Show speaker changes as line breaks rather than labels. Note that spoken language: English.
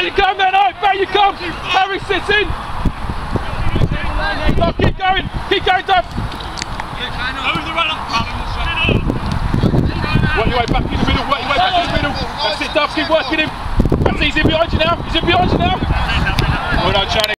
Back you come then, oh, back you come. Harry sits in. Keep going, keep going, Duff.
Over the run up.
Work your way back in the middle, work your way back in the middle. That's it, Duff, keep working him. That's easy behind you now. He's in behind you now. Well done, Charlie.